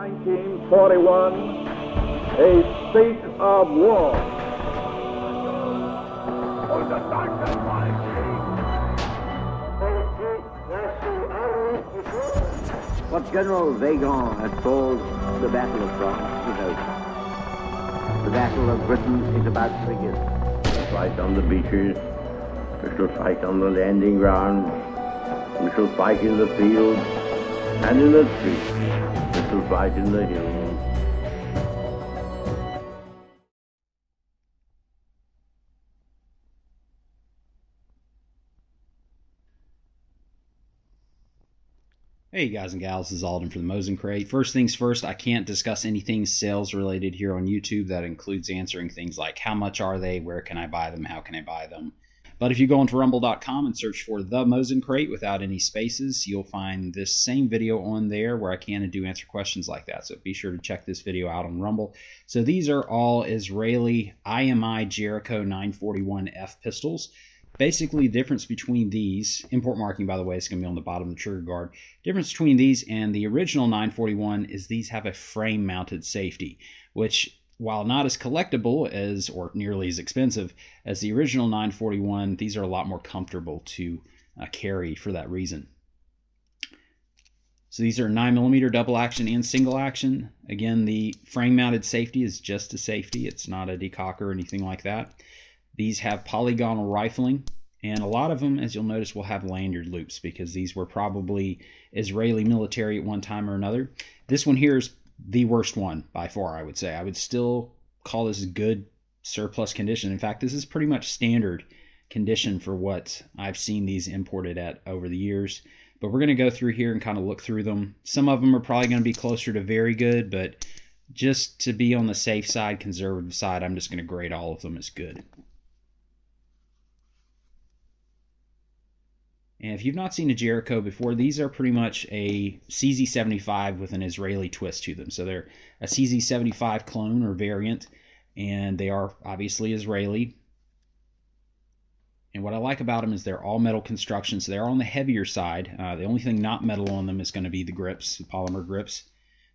1941, a state of war. What General Weygand had called the Battle of France is over. The Battle of Britain is about to begin. We shall Fight on the beaches, we shall fight on the landing grounds, we shall fight in the fields and in the streets, shall in the hills. Hey guys and gals, this is Alden for the Mosin Crate. First things first, I can't discuss anything sales related here on YouTube. That includes answering things like how much are they, where can I buy them, how can I buy them. But if you go onto rumble.com and search for the Mosin Crate without any spaces, you'll find this same video on there where I can and do answer questions like that. So be sure to check this video out on Rumble. So these are all Israeli IMI Jericho 941F pistols basically the difference between these import marking by the way is going to be on the bottom of the trigger guard difference between these and the original 941 is these have a frame mounted safety which while not as collectible as or nearly as expensive as the original 941 these are a lot more comfortable to uh, carry for that reason. So these are 9mm double action and single action. Again the frame mounted safety is just a safety. It's not a decocker or anything like that. These have polygonal rifling, and a lot of them, as you'll notice, will have lanyard loops because these were probably Israeli military at one time or another. This one here is the worst one by far, I would say. I would still call this good surplus condition. In fact, this is pretty much standard condition for what I've seen these imported at over the years. But we're going to go through here and kind of look through them. Some of them are probably going to be closer to very good, but just to be on the safe side, conservative side, I'm just going to grade all of them as good. And if you've not seen a Jericho before, these are pretty much a CZ75 with an Israeli twist to them. So they're a CZ75 clone or variant, and they are obviously Israeli. And what I like about them is they're all metal construction, so they're on the heavier side. Uh, the only thing not metal on them is going to be the grips, the polymer grips.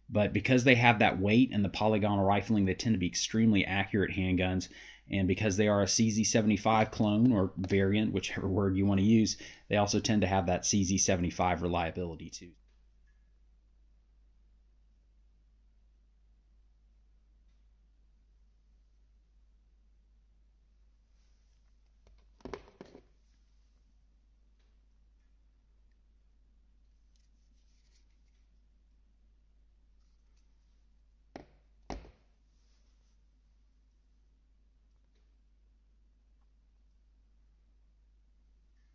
But because they have that weight and the polygonal rifling, they tend to be extremely accurate handguns. And because they are a CZ75 clone or variant, whichever word you want to use, they also tend to have that CZ75 reliability too.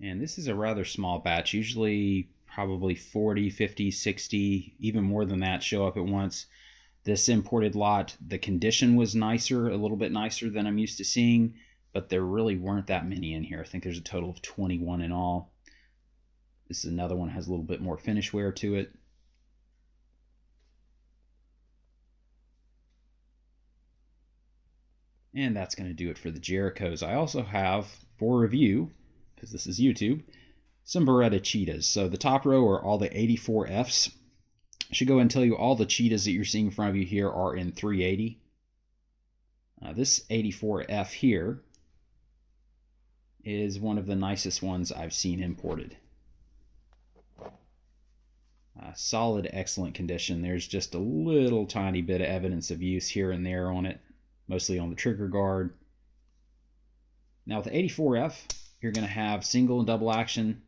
And this is a rather small batch. Usually probably 40, 50, 60, even more than that show up at once. This imported lot, the condition was nicer, a little bit nicer than I'm used to seeing, but there really weren't that many in here. I think there's a total of 21 in all. This is another one has a little bit more finish wear to it. And that's going to do it for the Jerichos. I also have, for review, because this is YouTube, some Beretta cheetahs. So the top row are all the 84Fs. I should go and tell you all the cheetahs that you're seeing in front of you here are in 380. Uh, this 84F here is one of the nicest ones I've seen imported. Uh, solid, excellent condition. There's just a little tiny bit of evidence of use here and there on it, mostly on the trigger guard. Now with the 84F, you're going to have single and double action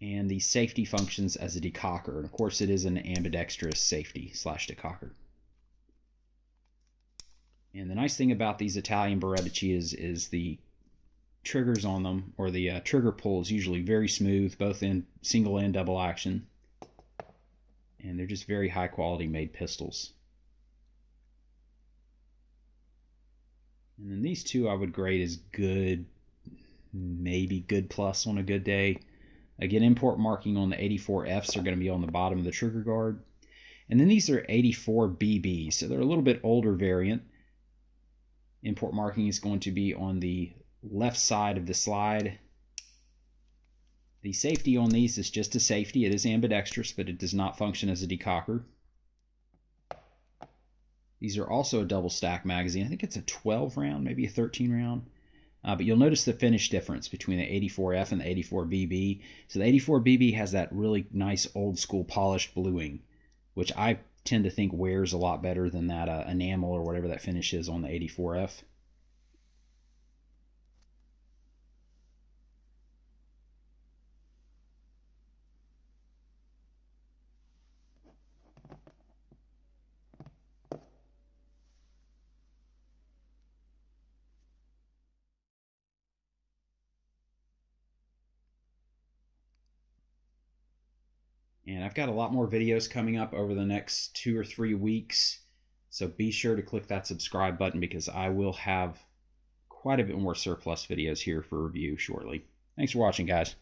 and the safety functions as a decocker. And of course, it is an ambidextrous safety slash decocker. And the nice thing about these Italian Beretta Cheetahs is the triggers on them, or the uh, trigger pull is usually very smooth, both in single and double action. And they're just very high quality made pistols. And then these two I would grade as good maybe good plus on a good day. Again, import marking on the 84Fs are going to be on the bottom of the trigger guard. And then these are 84BB, so they're a little bit older variant. Import marking is going to be on the left side of the slide. The safety on these is just a safety. It is ambidextrous, but it does not function as a decocker. These are also a double stack magazine. I think it's a 12 round, maybe a 13 round. Uh, but you'll notice the finish difference between the 84F and the 84BB. So the 84BB has that really nice old school polished bluing, which I tend to think wears a lot better than that uh, enamel or whatever that finish is on the 84F. And I've got a lot more videos coming up over the next two or three weeks. So be sure to click that subscribe button because I will have quite a bit more surplus videos here for review shortly. Thanks for watching, guys.